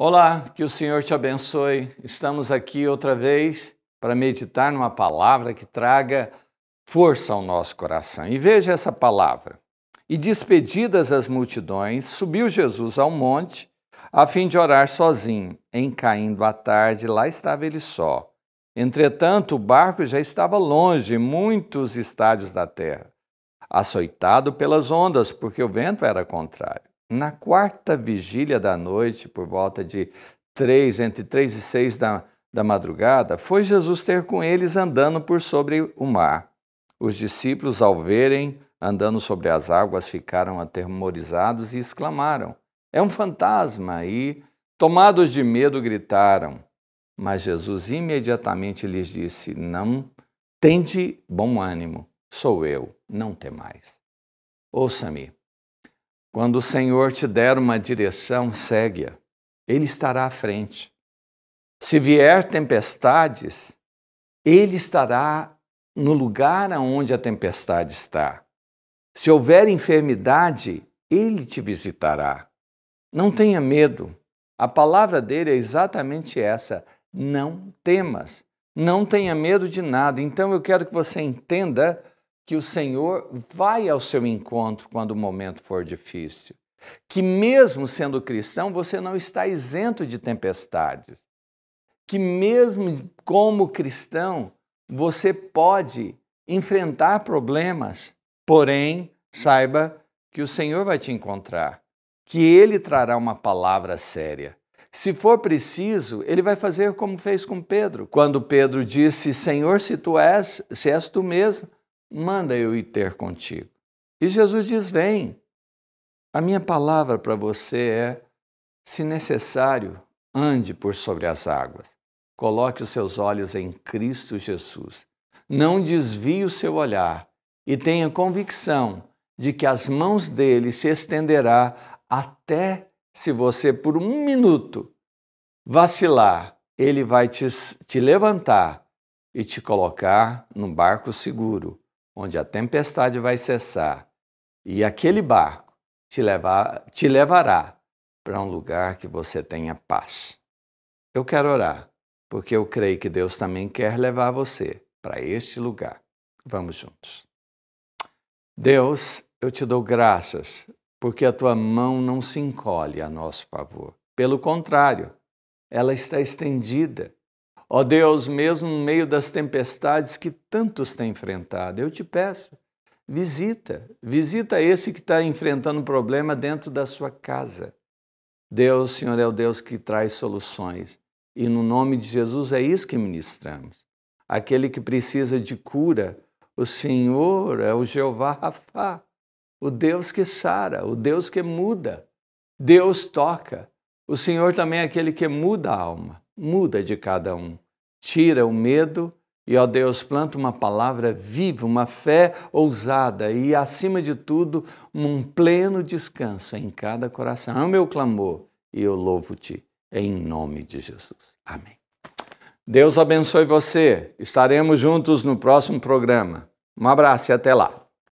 Olá, que o Senhor te abençoe. Estamos aqui outra vez para meditar numa palavra que traga força ao nosso coração. E veja essa palavra. E despedidas as multidões, subiu Jesus ao monte a fim de orar sozinho. Em caindo a tarde, lá estava ele só. Entretanto, o barco já estava longe, muitos estádios da terra, açoitado pelas ondas, porque o vento era contrário. Na quarta vigília da noite, por volta de três, entre três e seis da, da madrugada, foi Jesus ter com eles andando por sobre o mar. Os discípulos, ao verem andando sobre as águas, ficaram atemorizados e exclamaram: É um fantasma! E, tomados de medo, gritaram. Mas Jesus imediatamente lhes disse: Não tende bom ânimo, sou eu, não temais. Ouça-me. Quando o Senhor te der uma direção, segue-a. Ele estará à frente. Se vier tempestades, ele estará no lugar aonde a tempestade está. Se houver enfermidade, ele te visitará. Não tenha medo. A palavra dele é exatamente essa: não temas. Não tenha medo de nada. Então eu quero que você entenda que o Senhor vai ao seu encontro quando o momento for difícil. Que mesmo sendo cristão, você não está isento de tempestades. Que mesmo como cristão, você pode enfrentar problemas, porém, saiba que o Senhor vai te encontrar, que ele trará uma palavra séria. Se for preciso, ele vai fazer como fez com Pedro. Quando Pedro disse: Senhor, se tu és, se és tu mesmo, manda eu ir ter contigo. E Jesus diz: Vem. A minha palavra para você é: se necessário, ande por sobre as águas. Coloque os seus olhos em Cristo Jesus. Não desvie o seu olhar e tenha convicção de que as mãos dele se estenderá até se você por um minuto vacilar, ele vai te, te levantar e te colocar num barco seguro, onde a tempestade vai cessar, e aquele barco te, levar, te levará para um lugar que você tenha paz. Eu quero orar, porque eu creio que Deus também quer levar você para este lugar. Vamos juntos. Deus, eu te dou graças, porque a tua mão não se encolhe a nosso favor. Pelo contrário, ela está estendida Ó Deus, mesmo no meio das tempestades que tantos têm enfrentado, eu te peço, visita, visita esse que está enfrentando um problema dentro da sua casa. Deus, Senhor, é o Deus que traz soluções. E no nome de Jesus é isso que ministramos. Aquele que precisa de cura, o Senhor é o Jeová Rafá, o Deus que sara, o Deus que muda. Deus toca. O Senhor também é aquele que muda a alma muda de cada um. Tira o medo e, ó Deus, planta uma palavra viva, uma fé ousada e, acima de tudo, um pleno descanso em cada coração. É o meu clamor e eu louvo-te em nome de Jesus. Amém. Deus abençoe você. Estaremos juntos no próximo programa. Um abraço e até lá.